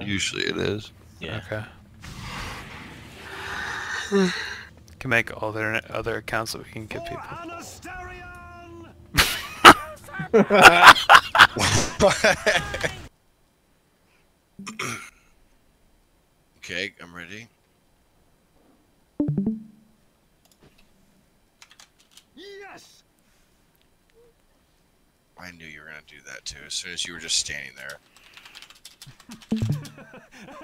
Usually it is. Yeah. Okay. can make other other accounts that we can give people. okay, I'm ready. Yes. I knew you were gonna do that too. As soon as you were just standing there.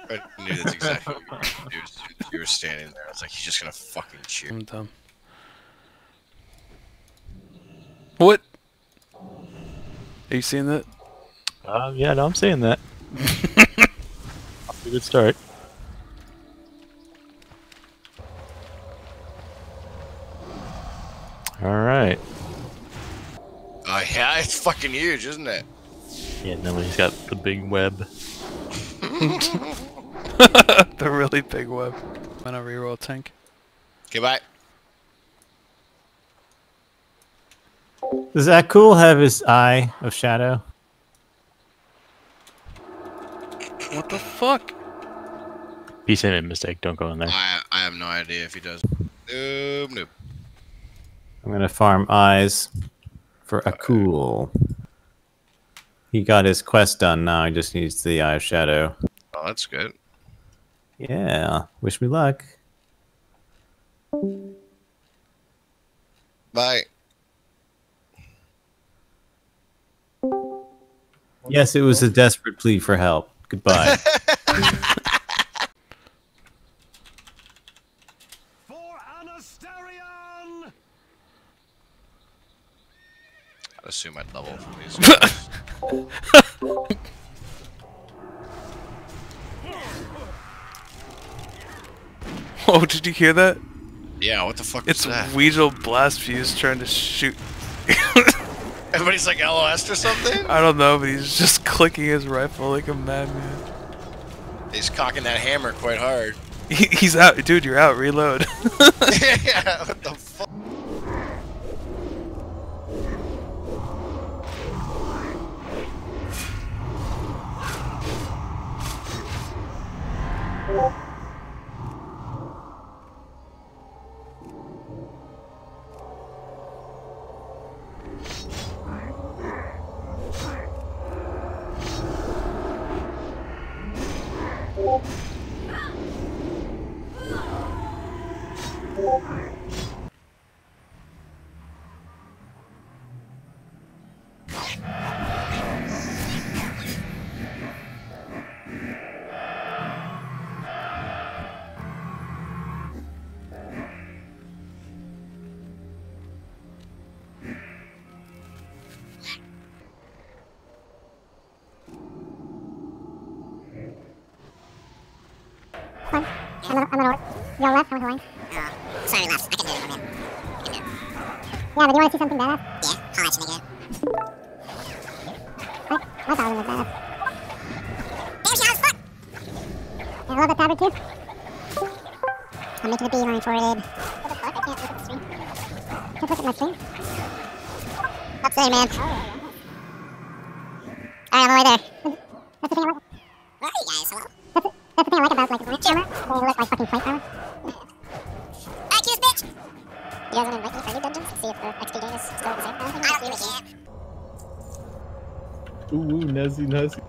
I knew that's exactly what you were gonna do. As soon as you were standing there, I was like, he's just gonna fucking cheer. I'm dumb. What? Are you seeing that? Uh, yeah, no, I'm seeing that. Off to a good start. All right. Oh yeah, it's fucking huge, isn't it? Yeah, nobody's got the big web. the really big web. I'm gonna reroll tank. Okay, bye. Does that cool have his eye of shadow? What the fuck? He's in a mistake. Don't go in there. I I have no idea if he does. Nope, nope. I'm gonna farm eyes for a cool. He got his quest done now. He just needs the eye of shadow. Oh, that's good. Yeah. Wish me luck. Bye. Yes, it was a desperate plea for help. Goodbye. For Anasterion. I assume I'd level from these. Oh, did you hear that? yeah, what the fuck It's was that? Weasel Blast Fuse trying to shoot. Everybody's like LOS or something? I don't know, but he's just clicking his rifle like a madman. He's cocking that hammer quite hard. He, he's out, dude. You're out. Reload. yeah, what the I'm gonna, I'm left, I'm going. Oh, sorry, left. I can do it. I'm in. I can do it. Yeah, but you wanna see something badass? Yeah, holla at you, nigga. My, my paladin was badass. Damn, she fuck! Yeah, I love the fabric too. I'm making a beeline for it. What the fuck? I can't look at the screen. Can't look at my screen. Up there, man. Oh, yeah, yeah. Alright, I'm on there. That's the thing I like. Where are you guys? Hello? That's, the- that's the thing I like about like ranch armor. They look like fucking plate armor. Alright! You guys wanna invite me for any dungeons? See if the XP gain is still the same. I don't think I don't it's give a really shit. Ooh, ooh, Nezzy, Nezzy.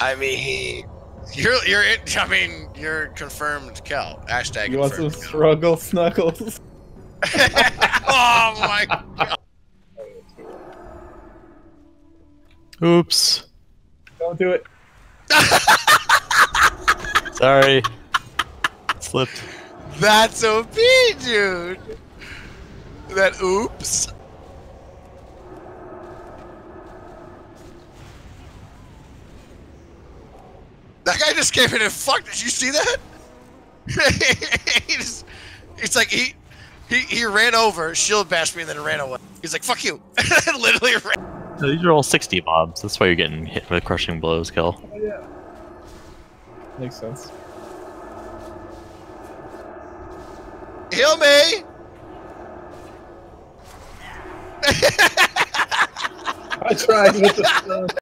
I mean, you're you're in, I mean you're confirmed Cal. Hashtag You want some confirmed struggle snuggles? oh my god. Oops. Don't do it. Sorry. Slipped. That's OP, dude. That oops. That guy just came in and fucked. Did you see that? he just, it's like he, he he ran over, shield bashed me, and then ran away. He's like, "Fuck you!" Literally ran. No, these are all 60 mobs. That's why you're getting hit with crushing blows, Kill. Oh, yeah. Makes sense. Heal me! I tried with the